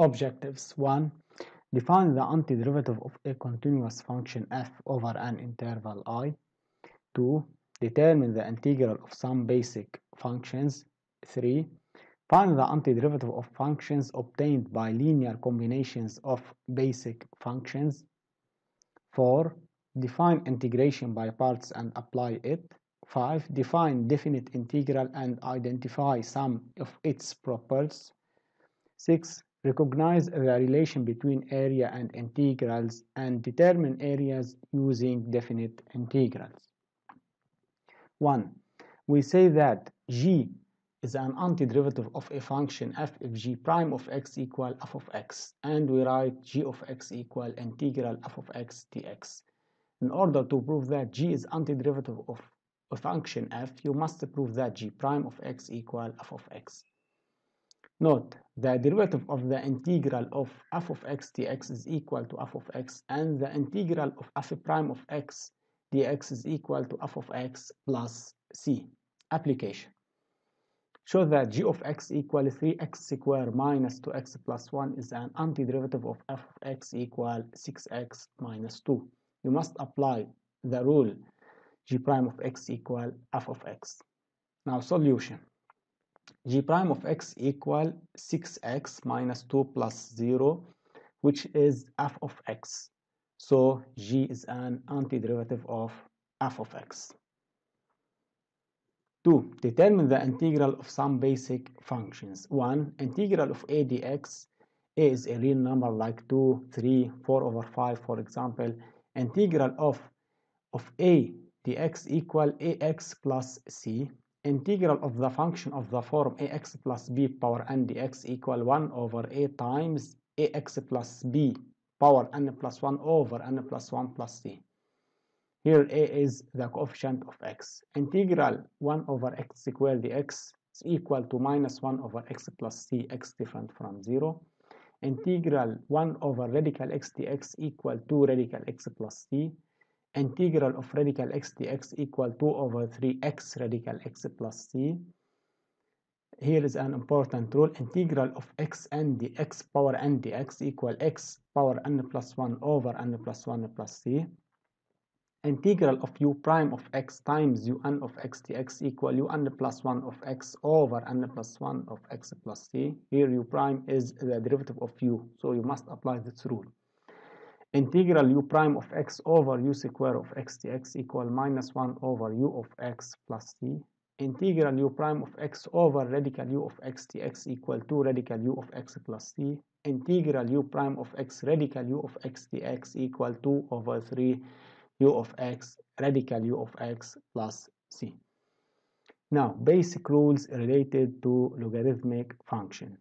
Objectives 1. Define the antiderivative of a continuous function f over an interval i. 2. Determine the integral of some basic functions. 3. Find the antiderivative of functions obtained by linear combinations of basic functions. 4. Define integration by parts and apply it. 5. Define definite integral and identify some of its properties. 6. Recognize the relation between area and integrals and determine areas using definite integrals. 1. We say that g is an antiderivative of a function f if g prime of x equal f of x and we write g of x equal integral f of x dx. In order to prove that g is antiderivative of a function f, you must prove that g prime of x equal f of x. Note, the derivative of the integral of f of x dx is equal to f of x and the integral of f prime of x dx is equal to f of x plus c. Application. Show that g of x equal 3x squared minus 2x plus 1 is an antiderivative of f of x equal 6x minus 2. You must apply the rule g prime of x equal f of x. Now solution. G prime of x equal 6x minus 2 plus 0 which is f of x. So g is an antiderivative of f of x. 2. Determine the integral of some basic functions. 1. Integral of a dx. a is a real number like 2, 3, 4 over 5 for example. Integral of, of a dx equal ax plus c. Integral of the function of the form ax plus b power n dx equal 1 over a times ax plus b power n plus 1 over n plus 1 plus c. Here a is the coefficient of x. Integral 1 over x squared dx is equal to minus 1 over x plus c, x different from 0. Integral 1 over radical x dx equal to radical x plus c. Integral of radical x dx equal 2 over 3x radical x plus c. Here is an important rule. Integral of x n dx power n dx equal x power n plus 1 over n plus 1 plus c integral of u prime of x times un of x dx equal un plus 1 of x over n plus 1 of x plus c. Here u prime is the derivative of u, so you must apply this rule. Integral u prime of x over u square of x dx equal minus 1 over u of x plus c. Integral u prime of x over radical u of x dx equal to radical u of x plus c. Integral u prime of x radical u of x dx equal 2 over 3 u of x radical u of x plus c. Now, basic rules related to logarithmic function.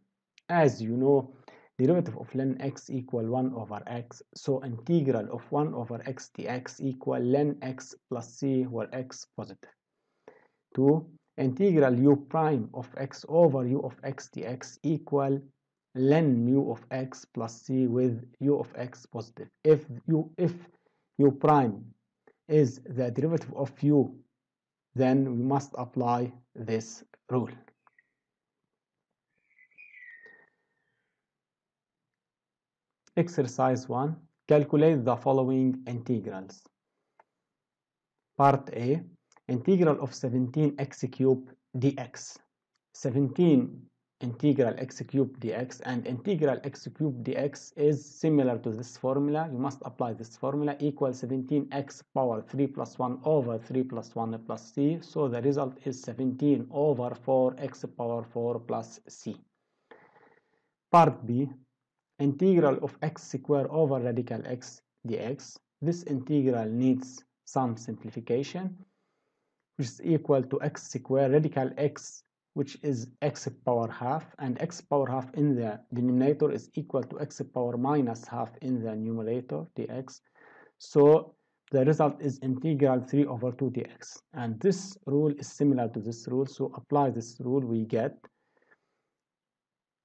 As you know, derivative of ln x equal 1 over x, so integral of 1 over x dx equal ln x plus c where x positive. 2. Integral u prime of x over u of x dx equal ln u of x plus c with u of x positive. If u if u prime is the derivative of u, then we must apply this rule. Exercise 1. Calculate the following integrals. Part A. Integral of 17x cubed dx. 17 integral x cubed dx and integral x cubed dx is similar to this formula. You must apply this formula equal 17x power 3 plus 1 over 3 plus 1 plus c. So the result is 17 over 4x power 4 plus c. Part B. Integral of x square over radical x dx. This integral needs some simplification which is equal to x square radical x which is x power half and x power half in the denominator is equal to x power minus half in the numerator dx. So the result is integral 3 over 2 dx. And this rule is similar to this rule. So apply this rule we get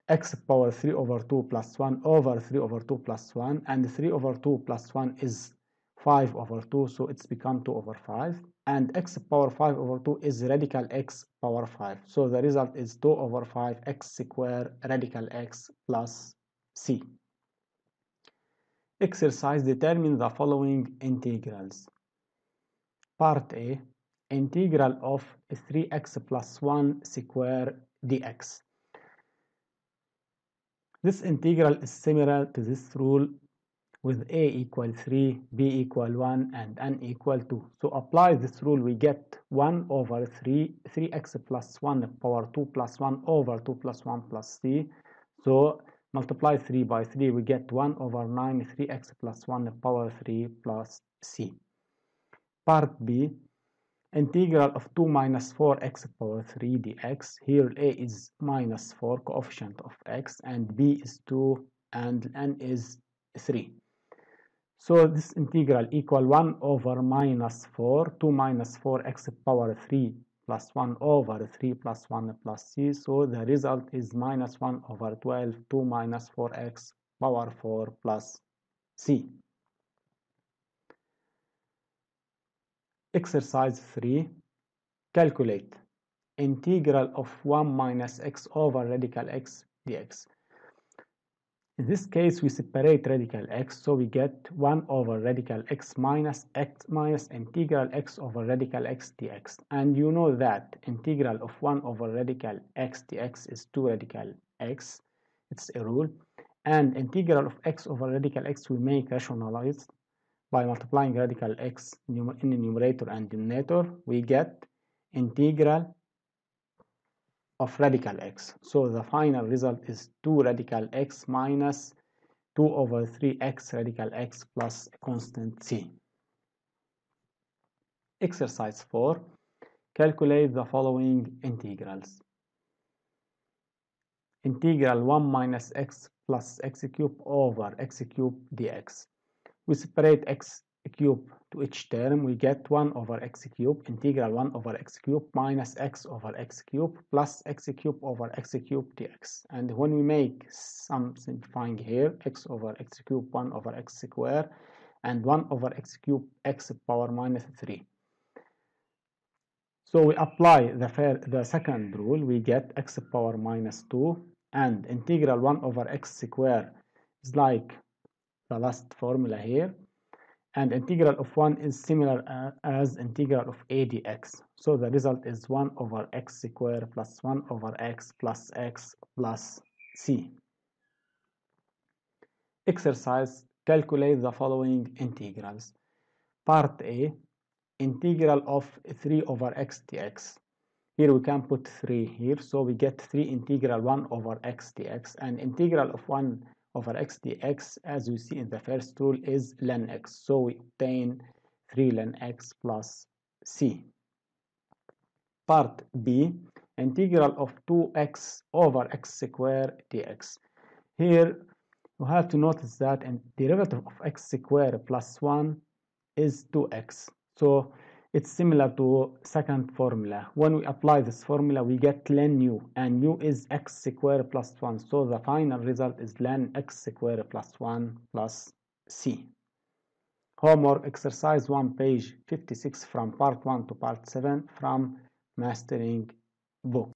x power 3 over 2 plus 1 over 3 over 2 plus 1 and 3 over 2 plus 1 is 5 over 2 so it's become 2 over 5 and x power 5 over 2 is radical x power 5 so the result is 2 over 5 x square radical x plus C. Exercise determine the following integrals. Part A integral of 3x plus 1 square dx. This integral is similar to this rule with a equal 3, b equal 1, and n equal 2. So apply this rule, we get 1 over 3, 3x plus 1 power 2 plus 1 over 2 plus 1 plus 3. So multiply 3 by 3, we get 1 over 9, 3x plus 1 power 3 plus c. Part B, integral of 2 minus 4x power 3 dx. Here a is minus 4, coefficient of x, and b is 2, and n is 3. So this integral equal 1 over minus 4, 2 minus 4x power 3 plus 1 over 3 plus 1 plus c. So the result is minus 1 over 12, 2 minus 4x power 4 plus c. Exercise 3. Calculate integral of 1 minus x over radical x dx. In this case, we separate radical x, so we get 1 over radical x minus x minus integral x over radical x dx. And you know that integral of 1 over radical x dx is 2 radical x. It's a rule. And integral of x over radical x we make rationalized by multiplying radical x in the numerator and denominator. We get integral of radical x. So the final result is 2 radical x minus 2 over 3x radical x plus constant c. Exercise 4. Calculate the following integrals. Integral 1 minus x plus x cube over x cube dx. We separate x cube to each term, we get 1 over x cube, integral 1 over x cube minus x over x cube plus x cube over x cube dx. And when we make some simplifying here, x over x cube 1 over x square and 1 over x cube x power minus 3. So we apply the, fair, the second rule, we get x power minus 2 and integral 1 over x square is like the last formula here and integral of 1 is similar uh, as integral of a dx. So the result is 1 over x square plus 1 over x plus x plus c. Exercise, calculate the following integrals. Part A, integral of 3 over x dx. Here we can put 3 here, so we get 3 integral 1 over x dx and integral of 1 over x dx as we see in the first rule is ln x. So we obtain 3 ln x plus c. Part b integral of 2x over x square dx. Here you have to notice that and derivative of x square plus 1 is 2x so it's similar to second formula. When we apply this formula, we get ln u, and u is x squared plus 1. So the final result is ln x squared plus 1 plus c. Homework exercise 1, page 56 from part 1 to part 7 from Mastering book.